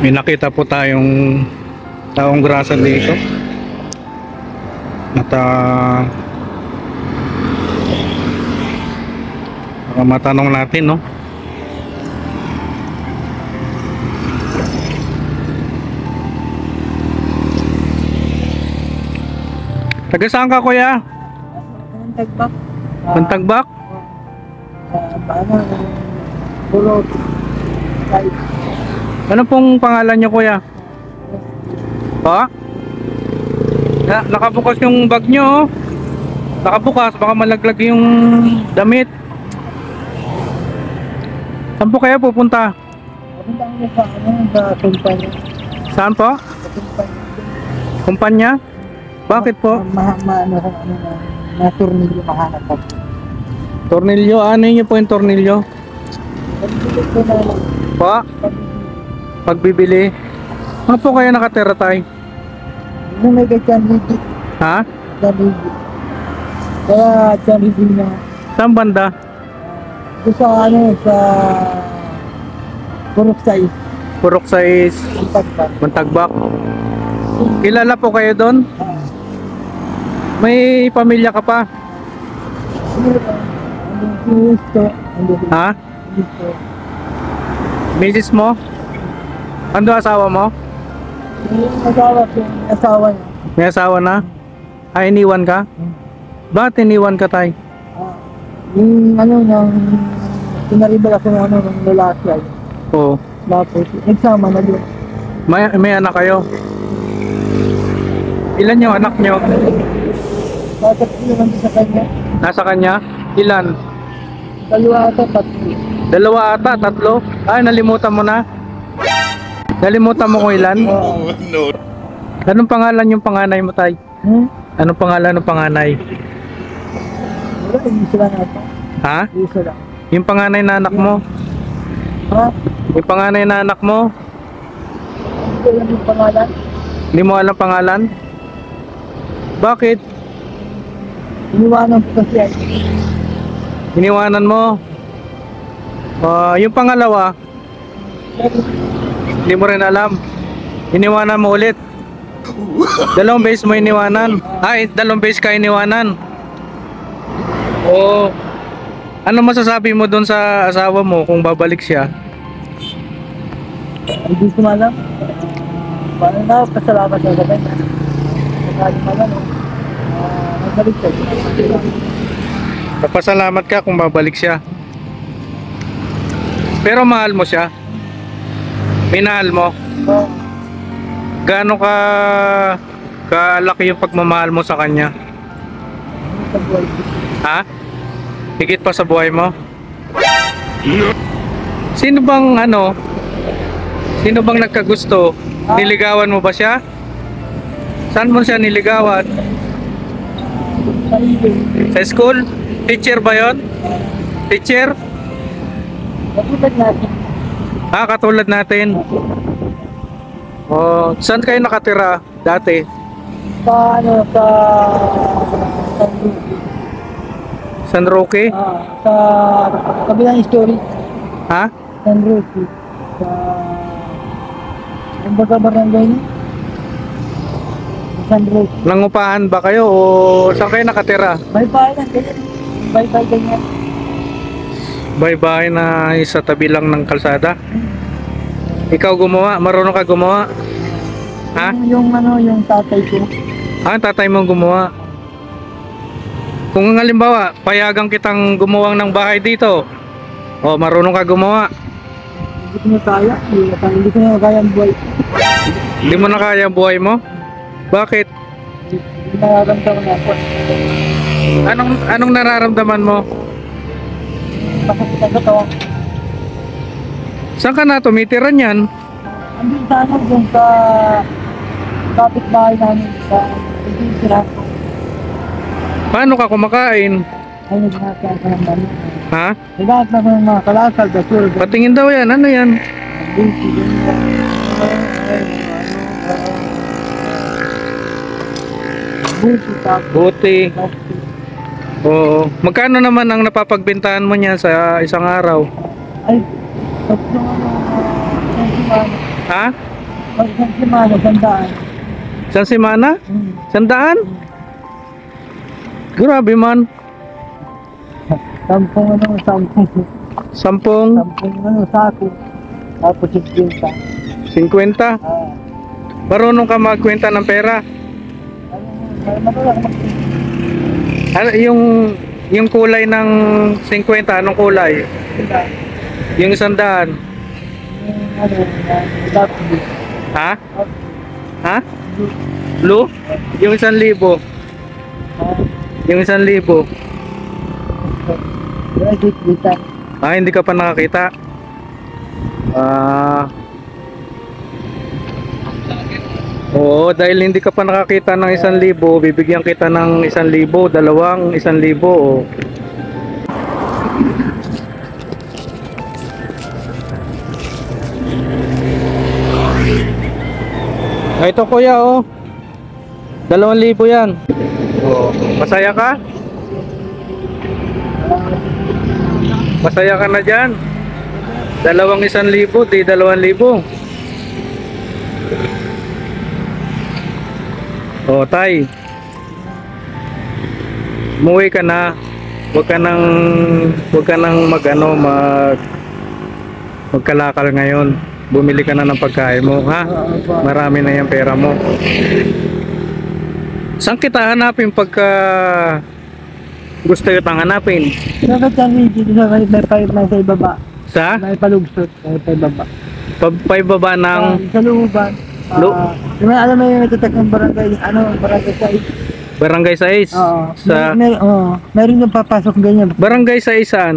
May nakita po tayong taong grasa dito. At ah, baka matanong natin, no? Taga saan ka, kuya? Ang tagbak. Pantagbak? Sa ano, bulot. Ano pong pangalan niyo, kuya? Pa? Na, nakabukas yung bag niyo, oh. Nakabukas, baka malaglag yung damit. Saan po kayo pupunta? Papunta ko sa. Saan po? Kumpanya. Bakit po? Ma, ma, ano, ano, na, tornilyo mahanap. Tornilyo, ano niyo po yung tornilyo? Lang. Pa? Pagbibili? Ano po kayo nakatira tay? Nung may kachan higit. Ha? Kachan higit. Kaya kachan higit na. Saan banda? Doon sa ano, sa Purok Size. Purok Sais, Ang tagbak. Mantagbak. Kilala po kayo doon? Ah, May pamilya ka pa? ano? Ano Ha? Misis mo? Ano asawa mo? Yung asawa ko, yung asawa niya. May asawa na? Ay, iniwan ka? Bakit iniwan ka tay? Ah, yung ano nang pinaribal ako ng ano ng lalaki ay Oo. tapos nagsama na doon. May, may anak kayo? Ilan yung anak nyo? Tapos naman sa kanya, Nasa kanya? Ilan? dalawa ata tatlo. Dalawa ata, tatlo? Ay, nalimutan mo na? Nalimutan mo kung ilan? Oo. no. Anong pangalan yung panganay mo tay? Hmm? Anong pangalan ng panganay? Wala, hindi sila nata. Ha? Hindi sila. Yung panganay na anak mo? Ha? Yung panganay na anak mo? Hindi ko alam yung pangalan. Hindi mo alam pangalan? Bakit? Iniwanan ko kasi Iniwanan mo? Ah, yung pangalawa, hindi mo rin alam. Iniwanan mo ulit. Dalawang beses mo iniwanan. Ay, dalawang beses ka iniwanan. Oo. Ano masasabi mo doon sa asawa mo kung babalik siya? hindi ko alam. Paano na, pasalamat sa gabi. Sakali malam, ah, nagbalik siya. Napasalamat ka kung babalik siya. Pero mahal mo siya. Minahal mo. Gaano ka kalaki yung pagmamahal mo sa kanya? Ha? Higit pa sa buhay mo? Sino bang ano? Sino bang nagkagusto? Niligawan mo ba siya? Saan mo siya niligawan? Sa school? Teacher ba yon? Teacher? Katulad natin, Ah, katulad natin. Oh, saan kayo nakatira dati? sa ano, sa San Luis, San Roque? ah, sa kabilang story, Ha? San Roque, sa ang baga barangay niya, San Roque. Nangupahan ba kayo o saan kayo nakatira? Bahay lang, bahay ganyan. Bye-bye na sa tabi lang ng kalsada. Ikaw gumawa, marunong ka gumawa. Ha? Yung, ano, yung tatay ko, Ah, tatay mo gumawa. Kung halimbawa, payagang kitang gumawang ng bahay dito. O, marunong ka gumawa. hindi ko na kaya, hindi ko na- kaya ang buhay. Hindi mo na kaya ang buhay mo? Bakit? Hindi nararamdaman ako. Anong anong nararamdaman mo? Masakit ang katawan. Saan ka na tumitira niyan? Andun sa ano, dun sa kapitbahay namin sa Pilipinas. Paano ka kumakain? Ay, nagkakasal ka ng dami. Ha? Nagkakasal ka ng mga kalakal, basura, Patingin daw yan. Ano yan? Buti. Buti, Buti. Oo. Magkano naman ang napapagbentahan mo niyan sa isang araw? Ay, isang simana. Ha? Pag isang simana, sandaan. Isang semana? Hmm. Sandaan? Grabe man. Sampung ano, sampung, Sampung, sampung ano, sako. Tapos ikinta. 50. Ah. Marunong ka magkwenta ng pera. Ano, matulak mag Ano, yung, yung kulay ng 50, anong kulay? Yung sandaan. Ha? Ha? Blue? Yung isang libo. Yung isang libo. Ah, hindi ka pa nakakita. Ah. Oo, dahil hindi ka pa nakakita ng isang libo, bibigyan kita ng isang libo, dalawang isang libo. Oh. Ah, Ito kuya oh. Dalawang libo yan. Oh, masaya ka? Masaya ka na dyan. Dalawang isang libo, di dalawang libo. O, tay. Umuwi ka na. Huwag ka nang, huwag ka nang mag, ano, mag, magkalakal ngayon. Bumili ka na ng pagkain mo, ha? Marami na yung pera mo. Saan kita hanapin pagka gusto kitang hanapin? Dapat dito sa may may pipe na sa ibaba. Sa? May palugsot, may pa ibaba. Pa- paibaba ng Ah, sa looban. Ah, yung may alam mo yung natatak ng barangay, ano, barangay sa barangay 6? Oo. Sa may, may, oh, meron yung papasok ganyan barangay 6 saan?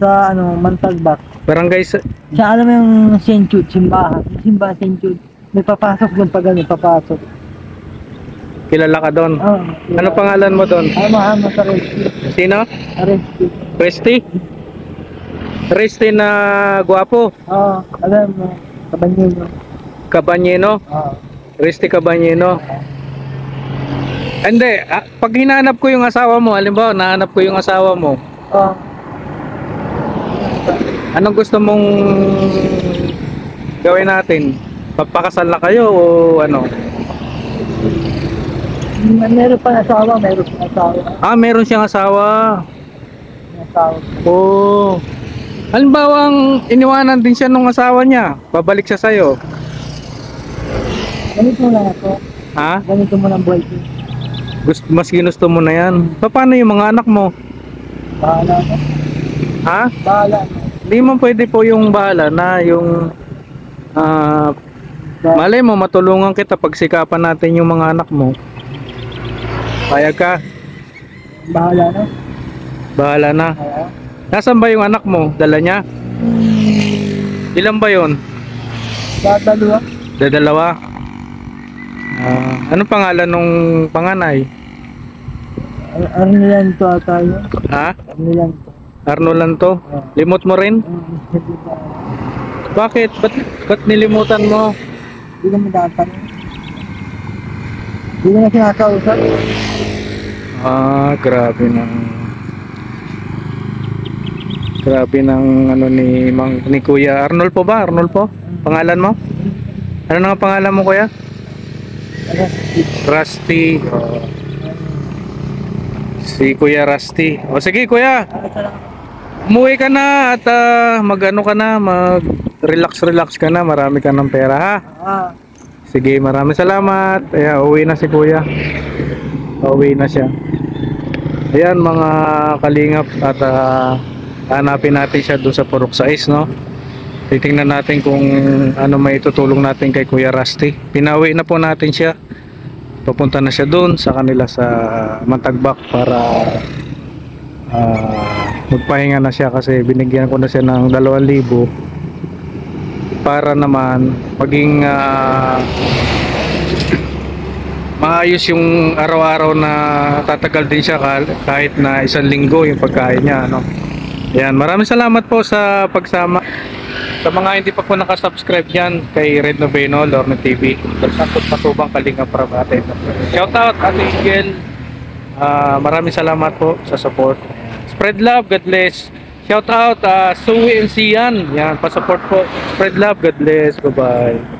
sa ano, Mantagbak. Barangay sa Sa alam mo yung Senchut, simbahan. Yung simbahan Senchut. May papasok yung pag ano, papasok. kilala ka doon. Oh, Ano pangalan mo doon? Ay, mahal mo sa rescue. Sino? Rescue. Resty? Resty na guwapo. Oo, alam mo. Kabanyin mo. Cabanyeno. Oo. Resty Cabanyeno. Hindi, ah, pag hinanap ko yung asawa mo, halimbawa, nahanap ko yung asawa mo, Oo. anong gusto mong gawin natin? Papakasal na kayo o ano? Meron pa asawa, meron pa asawa. Ah, meron siyang asawa. May asawa. Oo. Halimbawa, ang iniwanan din siya nung asawa niya. Babalik siya sa'yo. Ganito lang ako. Ha? Ganito mo lang buhay ko. Gusto, mas ginusto mo na yan. Pa- Paano yung mga anak mo? Bahala na. Ha? Bahala na. Hindi mo pwede po yung bahala na yung Ba- malay mo matulungan kita pagsikapan natin yung mga anak mo. Payag ka, Bahala na. bahala na. Oo. Nasaan ba yung anak mo? Dala niya? Ilan ba yon? Dadalawa. Dadalawa. Ah, anong pangalan nung panganay? Ar- Arnilan to ata yun. Ha? Arnilan to. Arno lang to? Oo. Limot mo rin? Ba? Bakit? Ba't, ba't nilimutan mo? Hindi ka matatanong. Hindi ka na kinakausap. Ah, grabe ng Grabe ng ano ni Mang ni Kuya Arnold po ba? Arnold po? Pangalan mo? Ano nga pangalan mo Kuya? Rusty. Oh. Si Kuya Rusty. O sige Kuya, umuwi ka na at ah, mag-ano ka na, mag relax relax ka na, marami ka ng pera ha. Sige, maraming salamat. Ayan, uwi na si Kuya. Uwi na siya. Ayan mga kalingap at ah, hanapin natin siya doon sa Purok 6, no? Titingnan natin kung ano may tutulong natin kay Kuya Rusty. Pinawi na po natin siya. Papunta na siya doon sa kanila sa Mantagbak para ah, magpahinga na siya kasi binigyan ko na siya ng 2,000 para naman maging ah, maayos yung araw-araw na tatagal din siya kah- kahit na isang linggo yung pagkain niya ano. Yan, maraming salamat po sa pagsama. Sa mga hindi pa po nakasubscribe dyan kay Red Noveno, Lorne TV, Santos Matubang Kalinga Prabate. Shout out Ate Angel. Ah, maraming salamat po sa support. Spread love, God bless. Shout out, uh, Suwi and Sian. Yan, pa-support po. Spread love. God bless. Bye-bye.